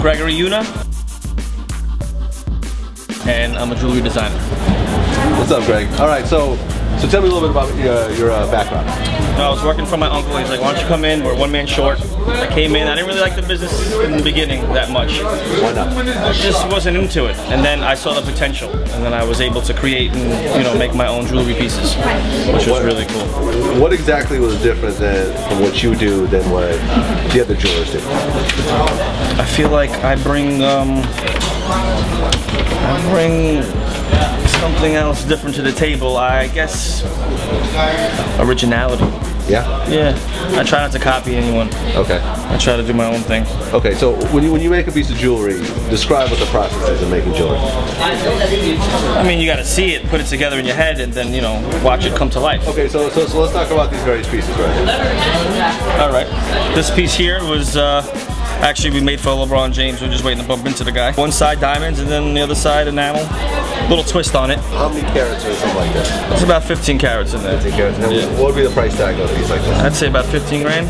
Tiger Yuna. And I'm a jewelry designer. What's up, Greg? All right, so so tell me a little bit about your, your uh, background. I was working for my uncle. He's like, why don't you come in? We're one man short. I came in. I didn't really like the business in the beginning that much. Why not? I just wasn't into it. And then I saw the potential. And then I was able to create and, you know, make my own jewelry pieces, which was really cool. What exactly was different than from what you do than what the other jewelers do? I feel like I bring, um, I bring something else different to the table. I guess originality. Yeah. Yeah. I try not to copy anyone. Okay. I try to do my own thing. Okay. So when you when you make a piece of jewelry, describe what the process is of making jewelry. I mean, you got to see it, put it together in your head, and then you know watch it come to life. Okay. So so, so let's talk about these various pieces right here. All right. This piece here was. Uh, Actually, we made for LeBron James. We're just waiting to bump into the guy. One side diamonds, and then the other side enamel. Little twist on it. How many carats or something like that? It's about 15 carats in there. 15 carats. Yeah. What would be the price tag of a piece like this? I'd say about 15 grand.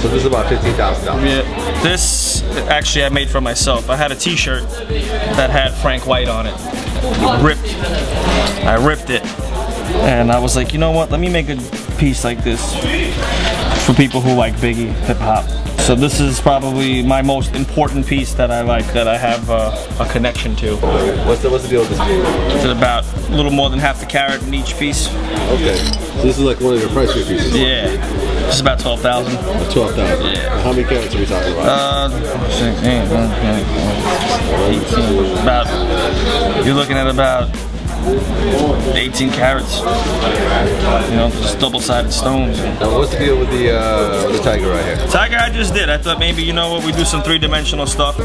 So this is about fifteen thousand dollars. Yeah. This actually I made for myself. I had a T-shirt that had Frank White on it. Ripped. I ripped it, and I was like, you know what? Let me make a piece like this for people who like Biggie hip hop. So this is probably my most important piece that I like, that I have uh, a connection to. What's the what's the deal with this piece? It's about a little more than half the carat in each piece. Okay. So this is like one of your price pieces. Yeah. This is about 12,000. Twelve thousand. Yeah. How many carats are we talking about? Uh, six, eight, one, ten, 18, about, you're looking at about 18 carats. You know, just double-sided stones. Now, what's the deal with the uh, the tiger right here? Tiger I just did. I thought maybe, you know what, we do some three-dimensional stuff.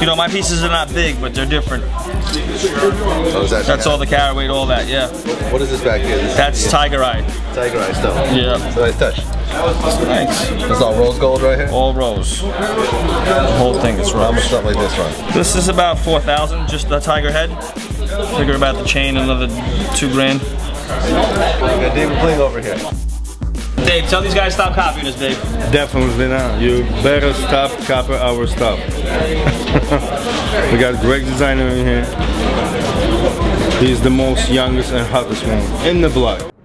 You know, my pieces are not big, but they're different. Oh, that That's all the carat weight, all that, yeah. What is this back here? This That's tiger eye. tiger eye stone. Yeah. It's a nice touch. Thanks. It's all rose gold right here. All rose. The whole thing is How much rose. something like this run? This is about 4,000, just the tiger head. Figure about the chain, another two grand. We got David Bling over here. Dave, tell these guys stop copying us, Dave. Definitely not. You better stop copying our stuff. we got Greg Designer in here. He's the most youngest and hottest one in the block.